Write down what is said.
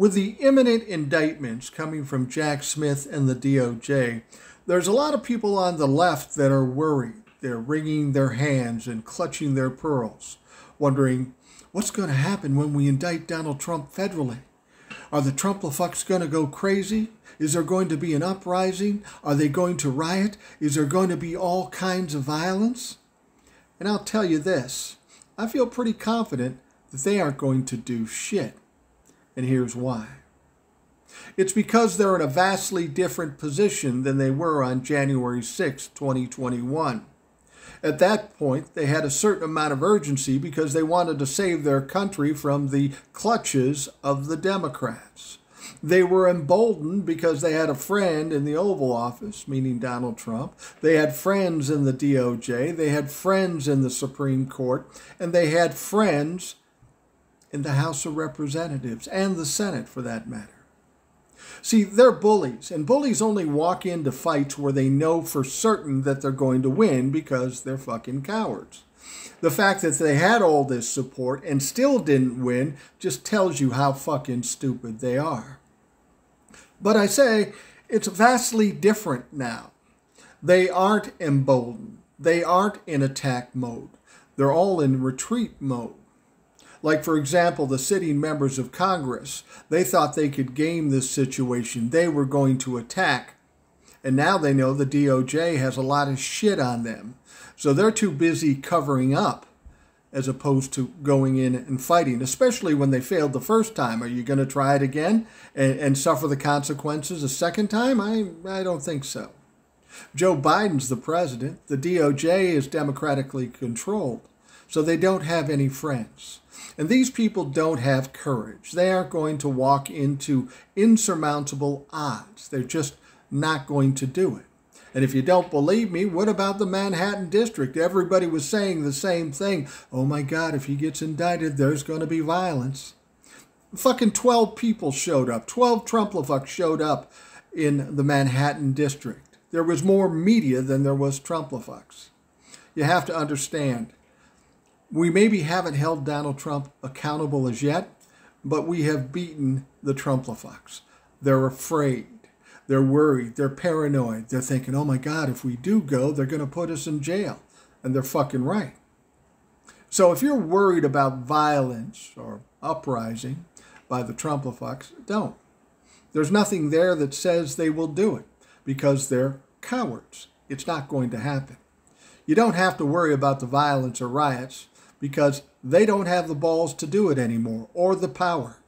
With the imminent indictments coming from Jack Smith and the DOJ, there's a lot of people on the left that are worried. They're wringing their hands and clutching their pearls, wondering what's going to happen when we indict Donald Trump federally. Are the Trumplafucks going to go crazy? Is there going to be an uprising? Are they going to riot? Is there going to be all kinds of violence? And I'll tell you this I feel pretty confident that they aren't going to do shit. And here's why. It's because they're in a vastly different position than they were on January 6, 2021. At that point, they had a certain amount of urgency because they wanted to save their country from the clutches of the Democrats. They were emboldened because they had a friend in the Oval Office, meaning Donald Trump. They had friends in the DOJ. They had friends in the Supreme Court. And they had friends in the House of Representatives and the Senate, for that matter. See, they're bullies, and bullies only walk into fights where they know for certain that they're going to win because they're fucking cowards. The fact that they had all this support and still didn't win just tells you how fucking stupid they are. But I say it's vastly different now. They aren't emboldened. They aren't in attack mode. They're all in retreat mode. Like, for example, the sitting members of Congress, they thought they could game this situation. They were going to attack. And now they know the DOJ has a lot of shit on them. So they're too busy covering up as opposed to going in and fighting, especially when they failed the first time. Are you going to try it again and, and suffer the consequences a second time? I, I don't think so. Joe Biden's the president. The DOJ is democratically controlled. So they don't have any friends. And these people don't have courage. They aren't going to walk into insurmountable odds. They're just not going to do it. And if you don't believe me, what about the Manhattan District? Everybody was saying the same thing. Oh my God, if he gets indicted, there's going to be violence. Fucking 12 people showed up. 12 Trumplafucks showed up in the Manhattan District. There was more media than there was Trumplafucks. You have to understand. We maybe haven't held Donald Trump accountable as yet, but we have beaten the Trumplafucks. They're afraid. They're worried. They're paranoid. They're thinking, oh my God, if we do go, they're going to put us in jail. And they're fucking right. So if you're worried about violence or uprising by the Trumplafucks, don't. There's nothing there that says they will do it because they're cowards. It's not going to happen. You don't have to worry about the violence or riots because they don't have the balls to do it anymore or the power.